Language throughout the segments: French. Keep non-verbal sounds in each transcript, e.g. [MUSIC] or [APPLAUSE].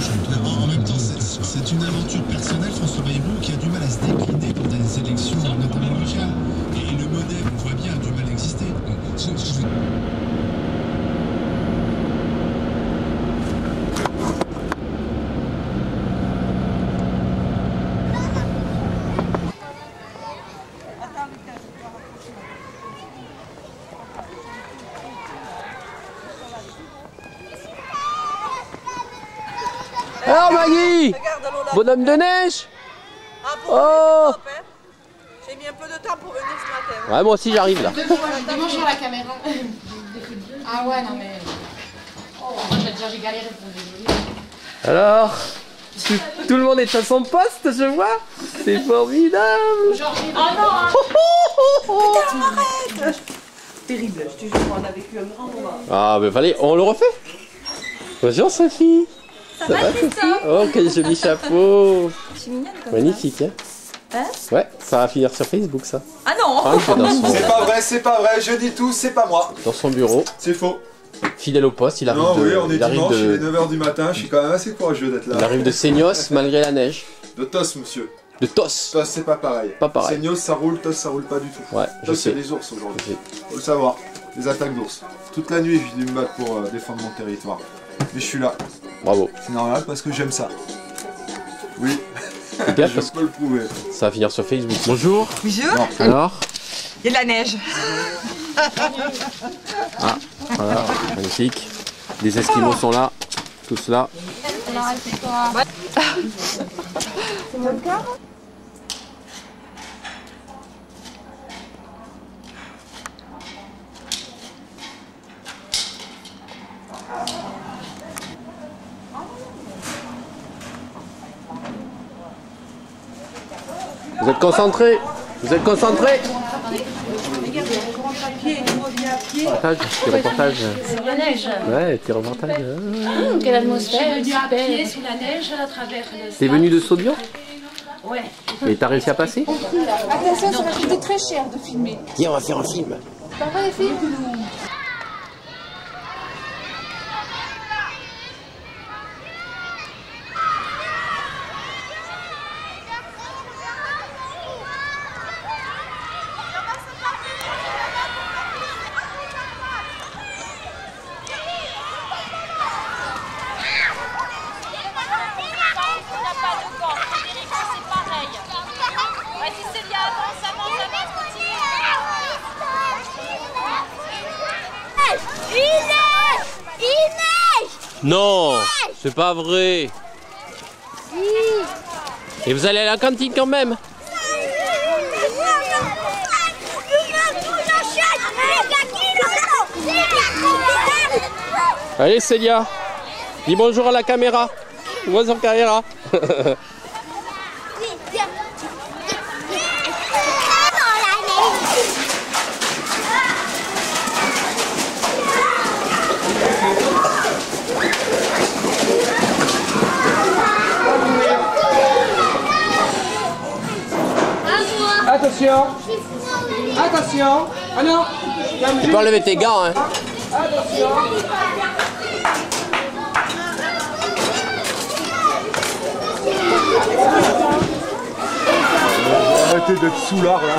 En, même temps, c'est une aventure personnelle, François Bayrou, qui a du mal à se décliner dans des élections, notamment locales. Et le modèle, on voit bien, a du mal à exister. Donc, ce- ce que je- Alors Maggie Regarde Lola. Bonhomme de neige Ah, pour Oh. hein. J'ai mis un peu de temps pour venir ce matin. Ouais moi aussi j'arrive là. Bonjour la caméra. Ah ouais, non mais. Oh, moi j'ai déjà j'ai galéré pour. Alors tout, tout le monde est à son poste je vois C'est formidable Genre, oh non Terrible, je te jure, on a vécu un grand moment. Ah mais fallait, on le refait Bonjour Sophie Ça, va Sophie Oh quel joli chapeau Je suis mignonne comme Magnifique hein Hein Ouais, ça va finir sur Facebook ça. ça. Ah non son, [LAUGHS] C'est pas vrai, c'est pas vrai, je dis tout, c'est pas moi. dans son bureau, C'est faux. fidèle au poste, il arrive Non, de, oui, on est il dimanche, il est de, 9h du matin, je suis quand même assez courageux d'être il là. arrive de Seignos [LAUGHS] malgré la neige. De Tos, monsieur. De Tos Tos, c'est pas pareil. Pas pareil. Seignos, ça roule, Tos, ça roule pas du tout. Ouais, je Tos, c'est sais. des ours aujourd'hui. Faut le savoir. Des attaques d'ours. Toute la nuit, je suis venu me battre pour euh, défendre mon territoire. Mais je suis là. Bravo. C'est normal parce que j'aime ça. Oui, gaffe [LAUGHS] je parce que peux le prouver. ça va finir sur Facebook. Bonjour Bonjour, Alors il y a de la neige. Voilà, magnifique. Les Esquimaux sont là, tous là. Vous êtes concentrés Vous êtes concentrés Reportage, petit reportage. C'est la neige. Ouais, petit reportage. hein. Quelle atmosphère, venu à pied sous la neige à travers le T'es venu de Saubion Ouais. Et t'as réussi à passer Attention, ça va coûter très cher de filmer. Viens, on va faire un film. Pas vrai, les filles On n'a pas de gants. Frédéric, c'est pareil. Vas-y, Célia, avance, avance, avance, continue. Il neige Il neige Non, c'est pas vrai. Et vous allez à la cantine quand même Allez Célia, dis bonjour à la caméra. Bonjour caméra. [LAUGHS] Attention Attention Ah non tu peux enlever tes gants hein. Arrêtez d'être sous l'art là.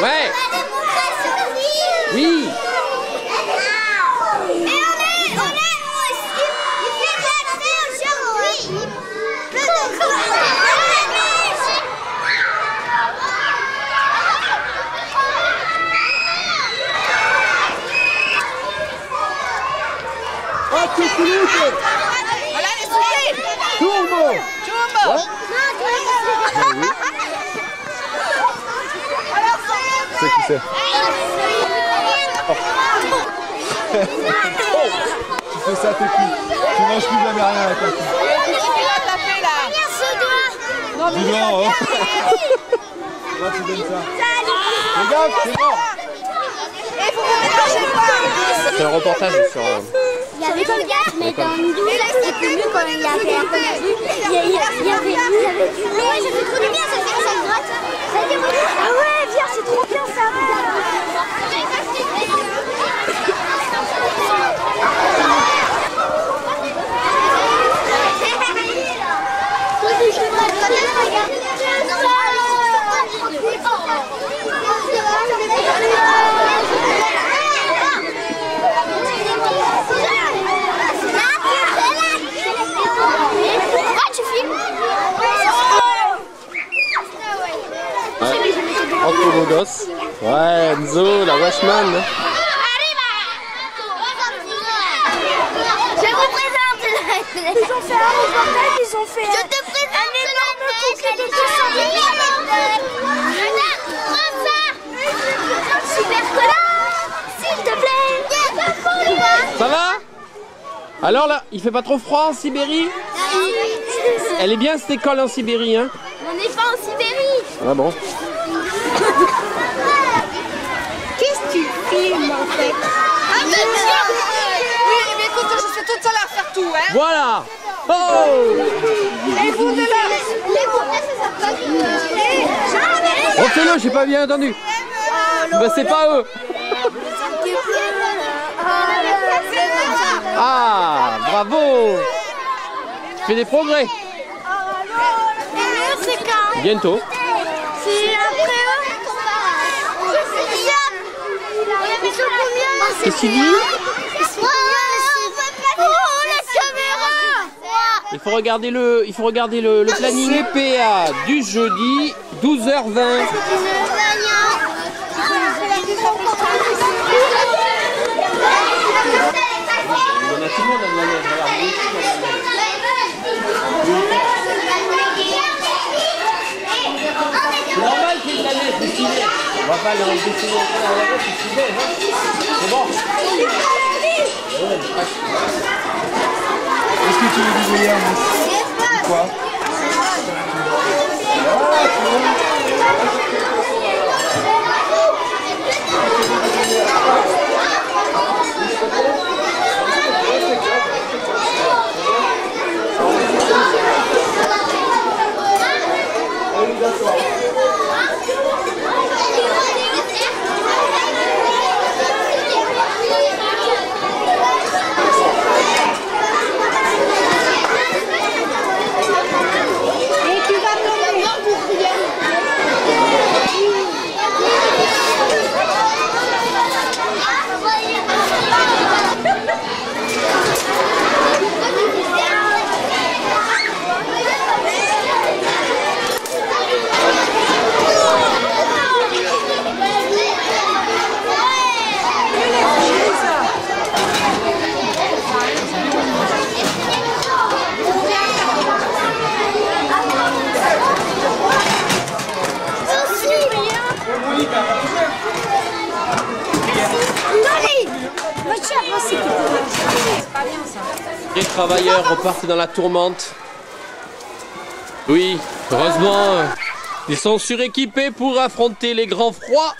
Ouais. Oui. Et on est, on est, aussi, il fait taxer aujourd'hui. Plein de Oh, tu flippes Voilà les souliers Turbo Jumbo C'est qui c'est Tu fais ça t'es qui Tu manges plus jamais rien avec la fille. Là Dis donc, hein [LAUGHS] Là tu donnes ça. Regarde, c'est bon Et vous ne mélangez pas fait un reportage sur. euh, Il y avait gaz, mais dans une douche, c'était mieux quand il y avait un peu de. Il y avait, du lait. Ouais, ça fait trop du bien, ça fait ça gratte. Ça fait Ah ouais, viens, c'est trop bien ça. Entre nos gosses. Ouais, Enzo, la Washman. Je vous présente. Ils ont fait un reportage, ils ont fait Je te présente un énorme concours de 200 Super collant S'il te plaît. Ça va? Alors là, il fait pas trop froid en Sibérie? Elle est bien cette école en Sibérie, hein? On n'est pas en Sibérie. Ah bon? Qu'est-ce que tu filmes en fait Oui, mais écoute, je suis toute seule à faire tout, hein. Voilà. Oh. Et vous de là Les bouquets, ça s'appelle Refais-le, j'ai pas bien entendu. Bah c'est pas eux. Ah, bravo. Tu fais des progrès. C'est Bientôt C'est après eux Ils sont combien? Qu'est-ce Oh, la caméra. Il faut regarder le, il faut regarder le, le planning. CPA du jeudi 12h20. On a. Tout le monde à la C'est normal qu'il y ait de la neige, c'est stylé. On va pas le dessiner c'est hein. Bon. Qu'est-ce que tu veux hier, Miss Quoi Les travailleurs repartent dans la tourmente. Oui, heureusement, ils sont suréquipés pour affronter les grands froids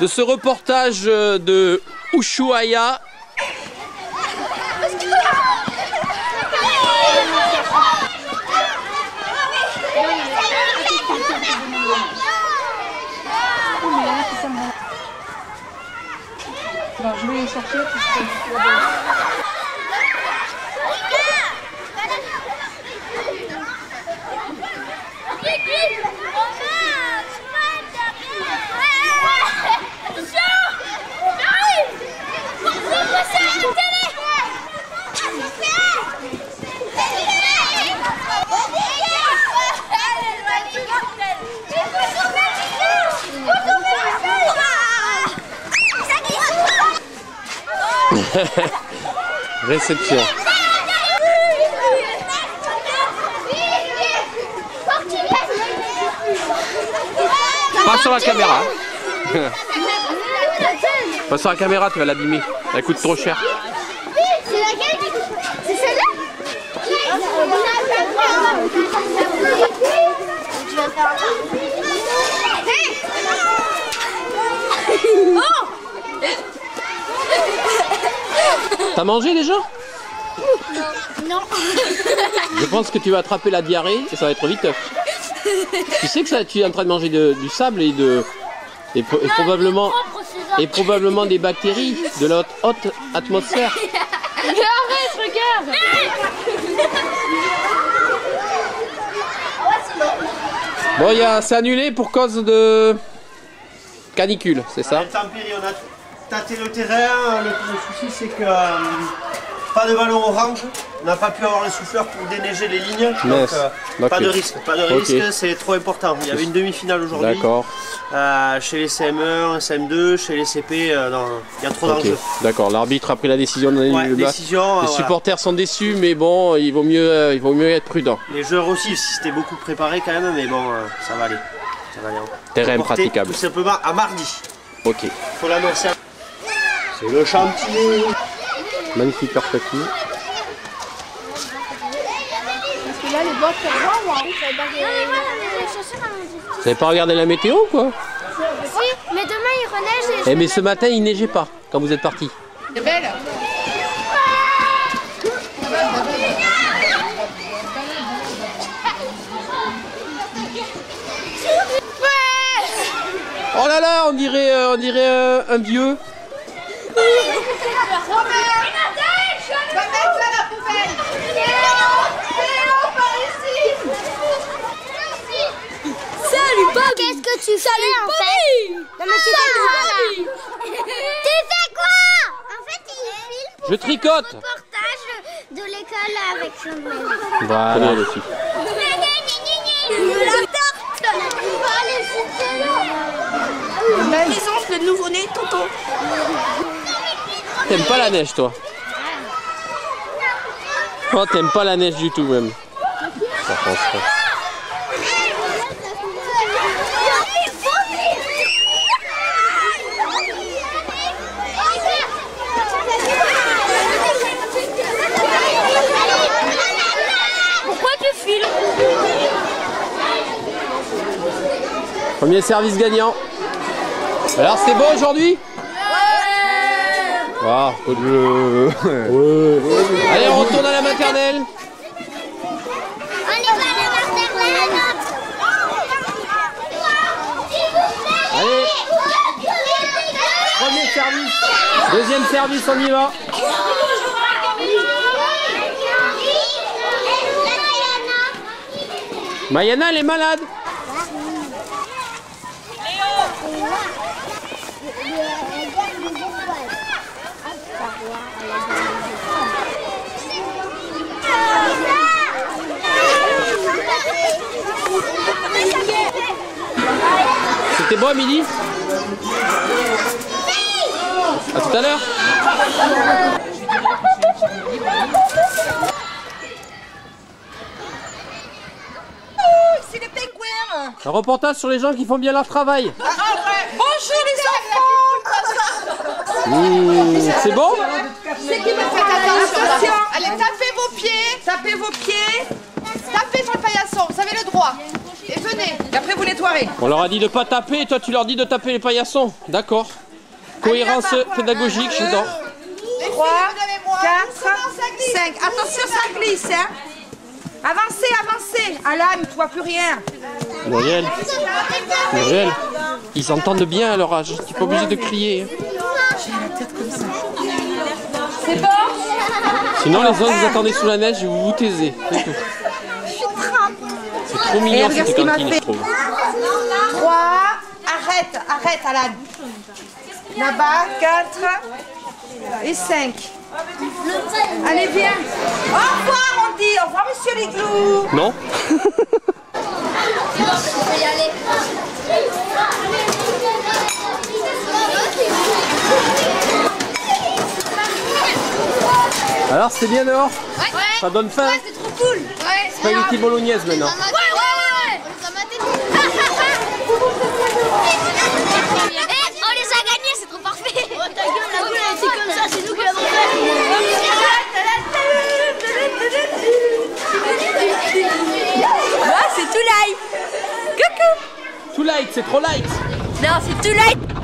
de ce reportage de Ushuaia. Alors, je vais sortir parce que... Réception. Pas sur la caméra. [LAUGHS] Pas sur la caméra, tu vas l'abîmer. Elle coûte trop cher. C'est laquelle C'est celle-là Tu vas faire un... Oh T'as mangé déjà Non. Je pense que tu vas attraper la diarrhée et ça va être vite. tu sais que ça, tu es en train de manger de- du sable et de et, pro- et probablement et probablement des bactéries de la haute, haute atmosphère. [LAUGHS] Mais arrête, regarde Bon, il y a- c'est annulé pour cause de canicule, c'est ça on a tâté le terrain. Le, le souci, c'est que euh, pas de ballon orange. On n'a pas pu avoir le souffleur pour déneiger les lignes. Donc, euh, pas de risque. Pas de risque, c'est trop important. Il y avait une demi-finale aujourd'hui. D'accord. Euh, chez les CM1, CM2, chez les CP, euh, non, il y a trop Ok, d'enjeux. d'accord. L'arbitre a pris la décision d'annuler Ouais, le décision, Les voilà. supporters sont déçus, mais bon, il vaut mieux, il vaut mieux être prudent. Les joueurs aussi, si c'était beaucoup préparé quand même, mais bon, ça va aller. Ça va aller. Terrain Reporter praticable. Tout simplement à mardi. Ok. Faut l'annoncer. C'est le chantier. Magnifique perspective. Parce que là, les bottes, ça va, moi. Vous avez pas regardé la météo, quoi? Si, mais demain il reneige et Eh, mais ce matin, il neigeait pas quand vous êtes parti. C'est belle. Oh là là, on dirait, euh, on dirait euh, un vieux. Qu'est-ce que tu fais en fait Non mais tu fais quoi là Tu fais quoi En fait il filme pour Je tricote. un reportage de l'école avec son. Voilà. les filles. La nouveau-né, Tonton. T'aimes pas la neige, toi Oh, t'aimes pas la neige du tout, même. Ça pense pas. Pourquoi tu filmes Premier service gagnant. Alors, c'était bon aujourd'hui? Ah, faut le- Ouais. [LAUGHS] Allez, on retourne à la maternelle. On y va à la maternelle Allez, premier service. Deuxième service, on y va. Mayana, elle est malade. C'était bon à midi À tout à l'heure C'est pingouins. Un reportage sur les gens qui font bien leur travail. Bonjour les enfants. Mmh, c'est bon? C'est qui me fait attention Allez, tapez vos pieds, tapez vos pieds, tapez sur le paillasson, vous avez le droit. Et venez. Et après vous nettoierez. On leur a dit de pas taper, toi tu leur dis de taper les paillassons. D'accord. Cohérence pédagogique, je suis dedans. 3, 4, 5. Attention, ça glisse. Hein. Avancez, avancez. Alan, tu vois plus rien. Muriel, Muriel, ils entendent bien à leur âge. Tu n'es pas obligé de crier. hein. C'est bon? Sinon, les autres, vous attendez sous la neige et vous vous taisez. Trop mignon regarde cette ce qu'il m'a fait. trouve. 3, arrête, arrête, Alan. Là-bas, 4 et 5. Allez, viens. Au revoir, on dit. Au revoir, monsieur Liglou. Non y aller. Alors, c'était bien dehors Ouais. Ça donne faim Ouais, c'est trop cool. Ouais. Spaghetti bolognaise maintenant. Ouais, too late!